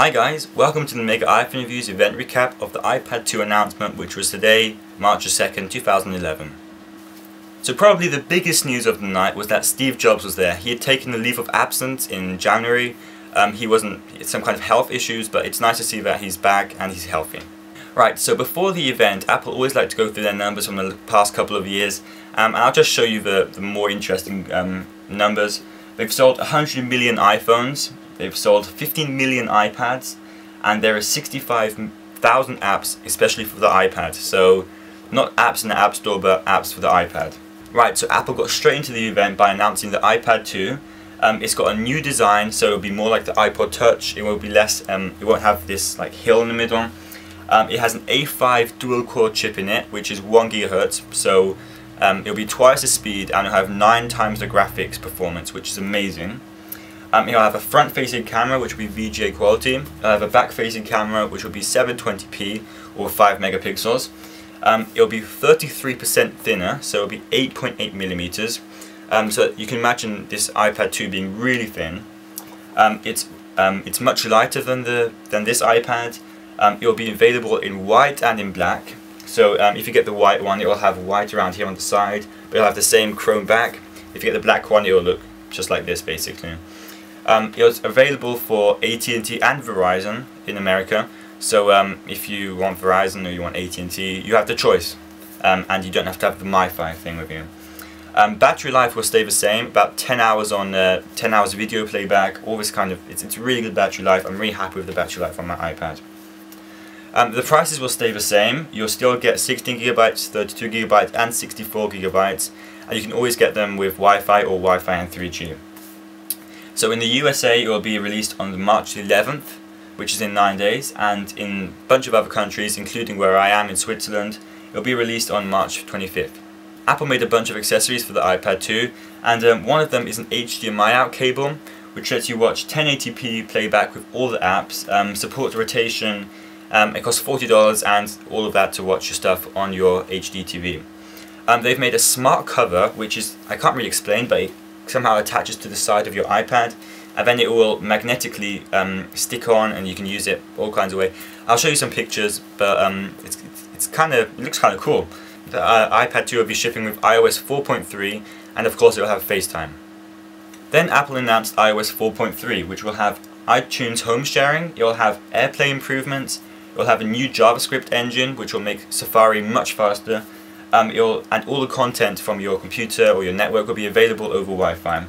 Hi guys, welcome to the Mega iPhone Reviews event recap of the iPad 2 announcement which was today, March 2nd, 2011. So probably the biggest news of the night was that Steve Jobs was there. He had taken a leave of absence in January. Um, he wasn't, some kind of health issues, but it's nice to see that he's back and he's healthy. Right, so before the event, Apple always like to go through their numbers from the past couple of years, um, I'll just show you the, the more interesting um, numbers. They've sold 100 million iPhones, they've sold 15 million iPads, and there are 65,000 apps, especially for the iPad. So, not apps in the App Store, but apps for the iPad. Right, so Apple got straight into the event by announcing the iPad 2. Um, it's got a new design, so it'll be more like the iPod Touch. It will be less, um, it won't have this like hill in the middle. Um, it has an A5 dual core chip in it, which is 1 gigahertz, so um, it'll be twice the speed and it'll have 9 times the graphics performance, which is amazing. Um, it'll have a front-facing camera, which will be VGA quality. It'll have a back-facing camera, which will be 720p or 5 megapixels. Um, it'll be 33% thinner, so it'll be 8.8 millimeters. Um, so you can imagine this iPad 2 being really thin. Um, it's um, it's much lighter than the than this iPad. Um, it will be available in white and in black. So if you get the white one, it will have white around here on the side, but it'll have the same chrome back. If you get the black one, it will look just like this basically. Um, it was available for AT&T and Verizon in America. So um, if you want Verizon or you want AT&T, you have the choice. Um, and you don't have to have the MiFi thing with you. Um, battery life will stay the same, about 10 hours on uh, 10 hours video playback, all this kind of, it's, it's really good battery life. I'm really happy with the battery life on my iPad. Um, the prices will stay the same. You'll still get 16 gigabytes, 32 gigabytes, and 64 gigabytes, and you can always get them with Wi-Fi or Wi-Fi and 3G. So in the USA, it will be released on March 11th, which is in nine days, and in a bunch of other countries, including where I am in Switzerland, it will be released on March 25th. Apple made a bunch of accessories for the iPad 2, and um, one of them is an HDMI out cable, which lets you watch 1080p playback with all the apps, um, supports rotation, um, it costs $40 and all of that to watch your stuff on your HD TV. Um, they've made a smart cover, which is, I can't really explain, but somehow attaches to the side of your iPad and then it will magnetically um, stick on and you can use it all kinds of way. I'll show you some pictures, but um, it's, it's kind of, it looks kind of cool. The uh, iPad 2 will be shipping with iOS 4.3 and of course it will have FaceTime. Then Apple announced iOS 4.3 which will have iTunes home sharing, it will have AirPlay improvements, It'll have a new JavaScript engine which will make Safari much faster. Um, and all the content from your computer or your network will be available over Wi-Fi.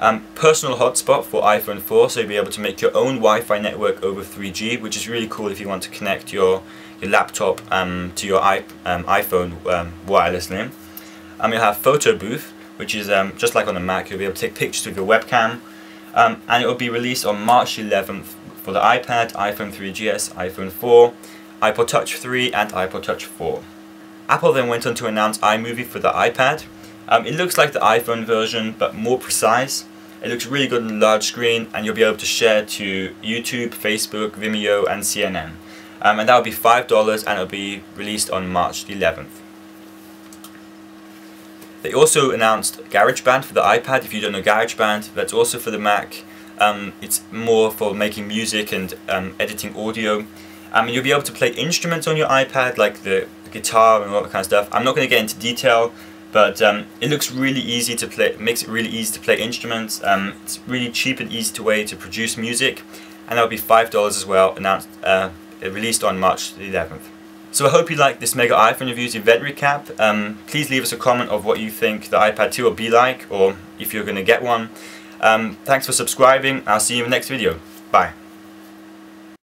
Um, personal hotspot for iPhone 4, so you'll be able to make your own Wi-Fi network over 3G, which is really cool if you want to connect your, your laptop um, to your I, um, iPhone um, wirelessly. Um, you'll have photo booth, which is um, just like on the Mac, you'll be able to take pictures with your webcam, and it will be released on March 11th for the iPad, iPhone 3GS, iPhone 4, iPod Touch 3 and iPod Touch 4. Apple then went on to announce iMovie for the iPad. Um, it looks like the iPhone version but more precise. It looks really good on the large screen and you'll be able to share to YouTube, Facebook, Vimeo and CNN. Um, and that will be $5 and it will be released on March 11th. They also announced GarageBand for the iPad. If you don't know GarageBand, that's also for the Mac. Um, it's more for making music and um, editing audio. Um, you'll be able to play instruments on your iPad, like the guitar and all that kind of stuff. I'm not going to get into detail, but um, it looks really easy to play. Makes it really easy to play instruments. Um, it's really cheap and easy to way to produce music, and that'll be five dollars as well. Announced, uh, released on March 11th. So I hope you liked this Mega iPhone Reviews event recap. Um, please leave us a comment of what you think the iPad 2 will be like, or if you're going to get one. Um, thanks for subscribing. I'll see you in the next video. Bye.